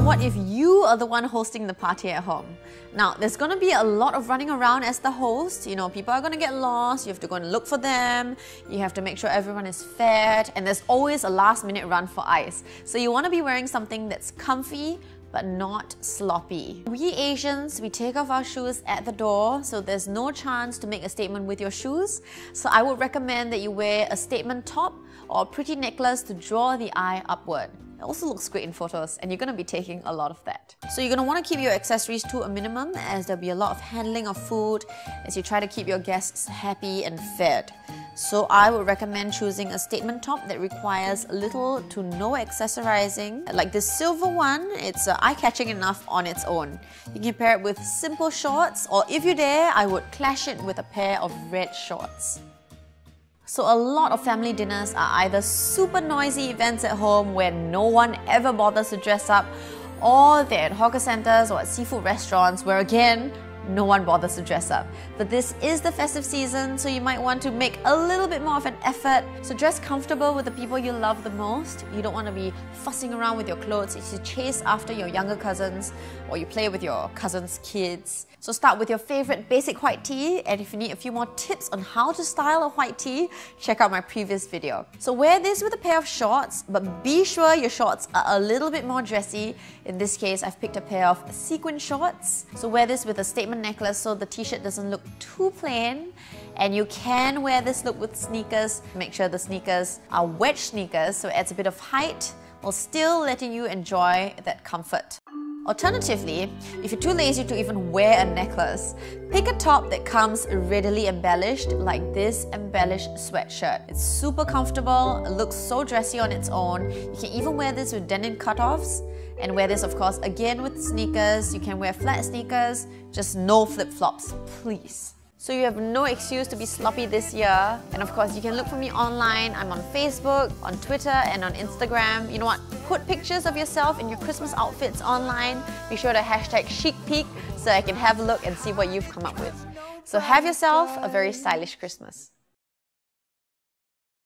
what if you are the one hosting the party at home? Now, there's gonna be a lot of running around as the host. You know, people are gonna get lost, you have to go and look for them, you have to make sure everyone is fed, and there's always a last minute run for ice. So, you wanna be wearing something that's comfy, but not sloppy. We Asians, we take off our shoes at the door, so there's no chance to make a statement with your shoes. So I would recommend that you wear a statement top or pretty necklace to draw the eye upward. It also looks great in photos and you're going to be taking a lot of that. So you're going to want to keep your accessories to a minimum as there'll be a lot of handling of food as you try to keep your guests happy and fed. So I would recommend choosing a statement top that requires little to no accessorizing. Like this silver one, it's uh, eye-catching enough on its own. You can pair it with simple shorts or if you dare, I would clash it with a pair of red shorts. So a lot of family dinners are either super noisy events at home where no one ever bothers to dress up or they're at hawker centres or at seafood restaurants where again, no one bothers to dress up. But this is the festive season, so you might want to make a little bit more of an effort. So dress comfortable with the people you love the most. You don't want to be fussing around with your clothes if you chase after your younger cousins or you play with your cousins' kids. So start with your favorite basic white tee, and if you need a few more tips on how to style a white tee, check out my previous video. So wear this with a pair of shorts, but be sure your shorts are a little bit more dressy. In this case, I've picked a pair of sequin shorts. So wear this with a statement necklace so the t-shirt doesn't look too plain. And you can wear this look with sneakers. Make sure the sneakers are wedge sneakers so it adds a bit of height while still letting you enjoy that comfort. Alternatively, if you're too lazy to even wear a necklace, pick a top that comes readily embellished like this embellished sweatshirt. It's super comfortable, looks so dressy on its own. You can even wear this with denim cutoffs and wear this of course again with sneakers. You can wear flat sneakers, just no flip-flops, please. So you have no excuse to be sloppy this year. And of course, you can look for me online. I'm on Facebook, on Twitter, and on Instagram. You know what? Put pictures of yourself in your Christmas outfits online. Be sure to hashtag ChicPeek so I can have a look and see what you've come up with. So have yourself a very stylish Christmas.